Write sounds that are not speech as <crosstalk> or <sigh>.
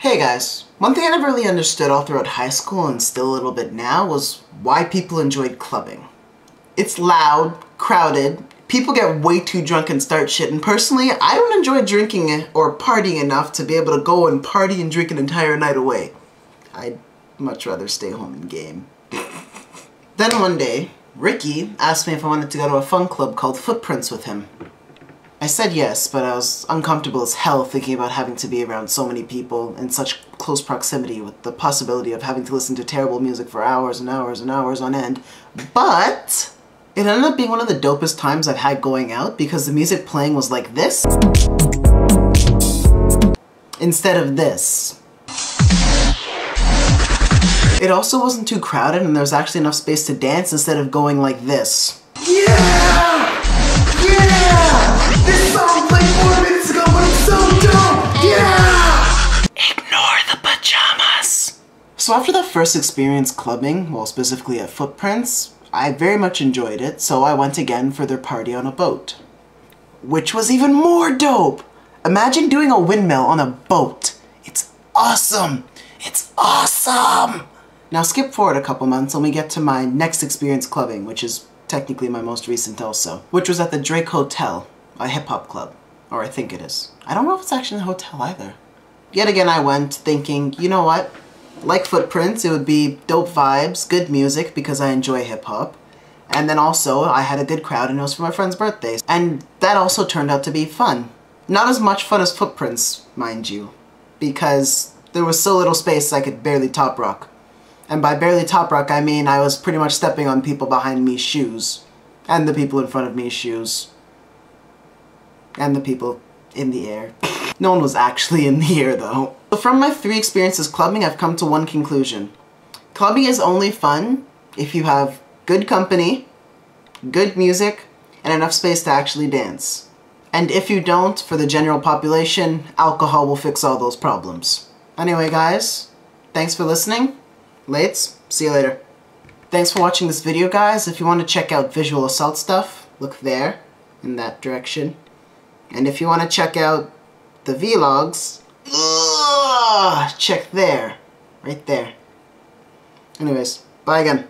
Hey guys, one thing I never really understood all throughout high school and still a little bit now was why people enjoyed clubbing. It's loud, crowded, people get way too drunk and start shit, and personally, I don't enjoy drinking or partying enough to be able to go and party and drink an entire night away. I'd much rather stay home and game. <laughs> then one day, Ricky asked me if I wanted to go to a fun club called Footprints with him. I said yes, but I was uncomfortable as hell thinking about having to be around so many people in such close proximity with the possibility of having to listen to terrible music for hours and hours and hours on end. But it ended up being one of the dopest times I've had going out because the music playing was like this instead of this. It also wasn't too crowded and there was actually enough space to dance instead of going like this. Yeah! So after the first experience clubbing, well specifically at Footprints, I very much enjoyed it, so I went again for their party on a boat. Which was even more dope! Imagine doing a windmill on a boat. It's awesome! It's awesome! Now skip forward a couple months and we get to my next experience clubbing, which is technically my most recent also, which was at the Drake Hotel, a hip-hop club. Or I think it is. I don't know if it's actually a hotel either. Yet again I went thinking, you know what? Like Footprints, it would be dope vibes, good music because I enjoy hip-hop. And then also, I had a good crowd and it was for my friend's birthday. And that also turned out to be fun. Not as much fun as Footprints, mind you, because there was so little space I could barely top rock. And by barely top rock, I mean I was pretty much stepping on people behind me's shoes. And the people in front of me's shoes. And the people in the air. <laughs> no one was actually in the air though. So from my three experiences clubbing, I've come to one conclusion. Clubbing is only fun if you have good company, good music, and enough space to actually dance. And if you don't, for the general population, alcohol will fix all those problems. Anyway guys, thanks for listening. Lates, see you later. Thanks for watching this video guys. If you want to check out visual assault stuff, look there, in that direction. And if you want to check out the vlogs, ugh, check there, right there. Anyways, bye again.